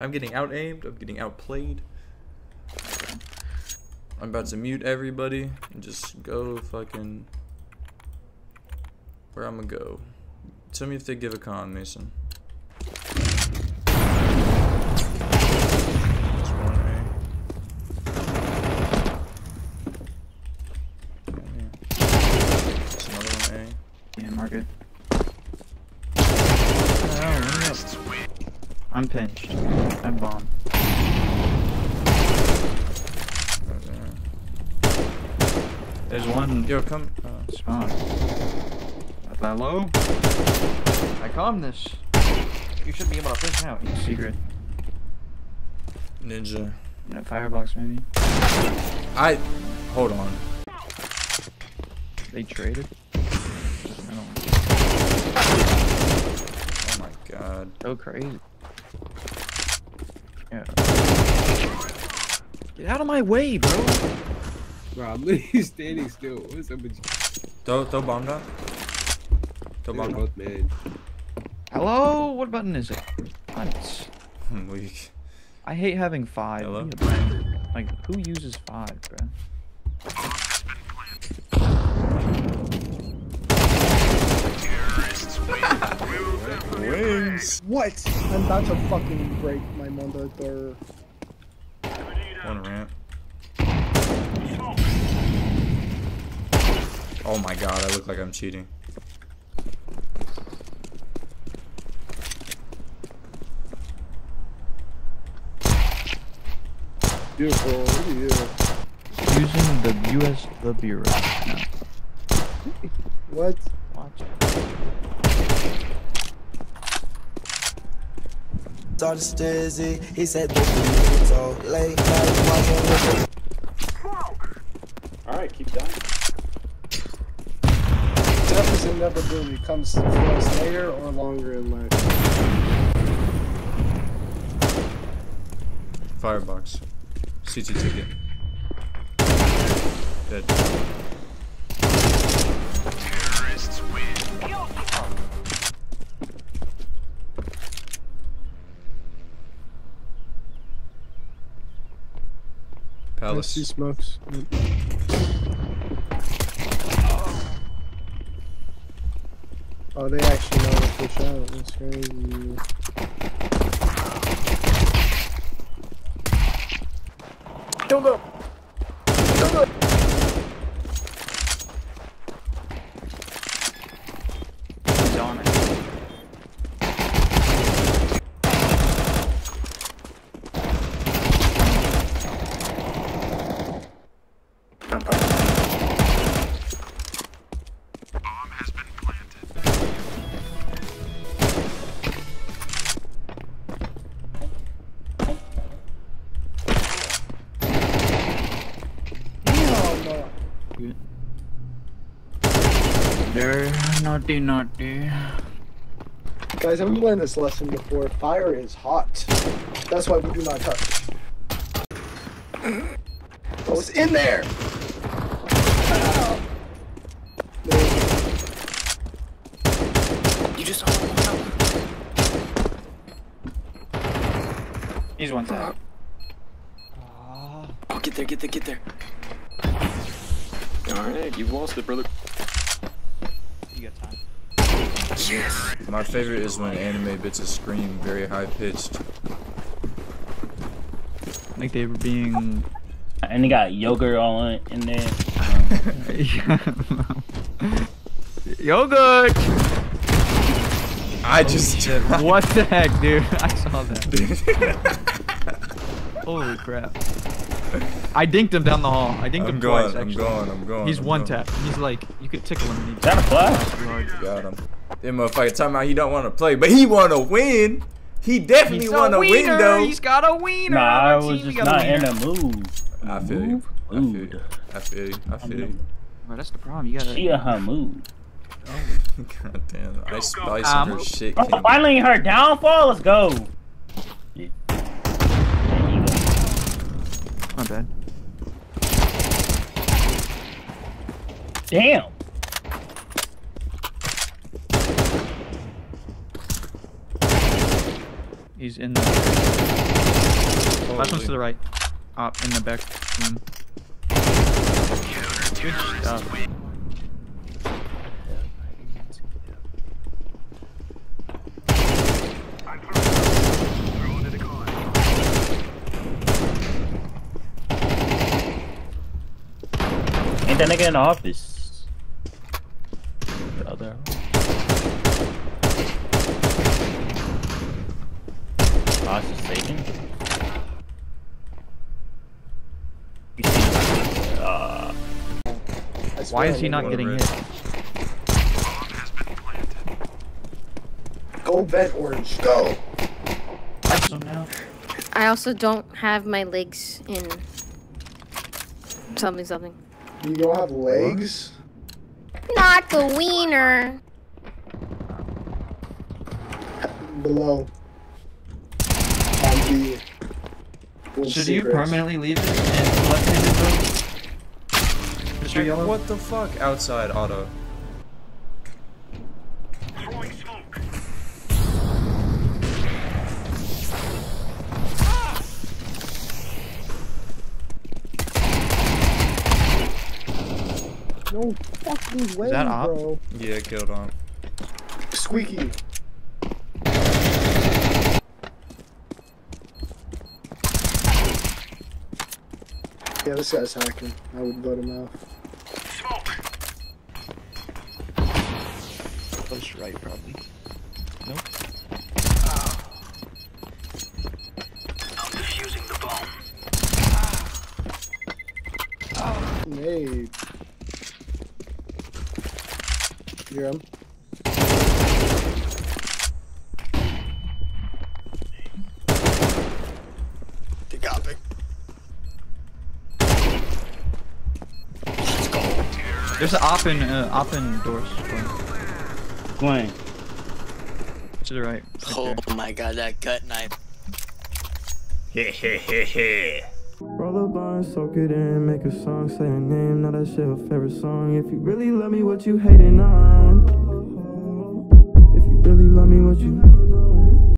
I'm getting out aimed. I'm getting outplayed. I'm about to mute everybody and just go fucking where I'm gonna go. Tell me if they give a con, Mason. That's one A. That's another one A. Yeah, market. Oh, I'm pinched. I'm bomb. There's one Yo, come. Uh, spawn. Hello? I calmed this. You should be able to push out. Secret. ninja. No, firebox maybe. I. Hold on. They traded. I don't Oh my god. Go crazy. Yeah. Get out of my way, bro. Bro, I'm literally standing still. What's up with you? Throw, throw bomb down. Throw They're bomb down. both man. Hello? What button is it? What? Hmm, Weak. I hate having five. Hello? Need a button. Like, who uses five, bro? Wings. What? I'm about to fucking break my monitor. One ramp. Oh my god, I look like I'm cheating. Beautiful. Look at you. Using the USW right now. What? Watch. Saw the stizzy, he said this is so late night watching with Alright, keep dying. Deficit inevitability comes for us later or longer in life. Firebox. CT ticket. Dead. I see smokes. Oh, they actually know to push out. That's crazy. Kill them! Kill them! He's on it. Hell no. They're naughty, naughty. Guys, I've we learned this lesson before? Fire is hot. That's why we do not touch. What's in there! There you go. You just He's one tap. Oh, get there, get there, get there. Alright, you've lost it, brother. You got time. Yes. My favorite is when anime bitches scream very high pitched. Like they were being. And they got yogurt all in, in there. Yogurt! I just. What the heck, dude? I saw that. Holy crap. I dinked him down the hall. I dinked I'm him going, twice, I'm actually. going, I'm going. He's I'm one going. tap. He's like, you could tickle him. and he'd- Is that a flash? Got him. That motherfucker talking about he don't want to play, but he want to win. He definitely want a to win though. He's got a wiener. Nah, I was just got a not in wiener. the mood. I feel you. I feel you. Mood. I feel you. I feel you. Bro, that's the problem. You gotta. She in her mood. God damn. I spice Um, her shit. Oh, King. finally her downfall. Let's go. Yeah. There you. My bad. Damn. He's in the. Last one's to the right. Up in the back room. Good stuff. Ain't that nigga in the office? The other. Hostage taken. You see, uh, I Why swear is he not getting Red. hit? Go vent orange. Go. I also don't have my legs in something something. You don't have legs? Not the wiener. Below. On B. We'll Should see, you permanently leave it in left-handed mode? Mr. Yellow? What the fuck? Outside auto. No fucking way, that op? bro. Yeah, killed on. Squeaky. Yeah, this guy's hacking. I would vote him out. Nade. Hear him? There's an op in, uh, op in doors. Gwen. To the right. right Oh there. my god, that cut knife. Roll up on, soak it in, make a song, say a name, now that shit a favorite song. If you really love me, what you hating on?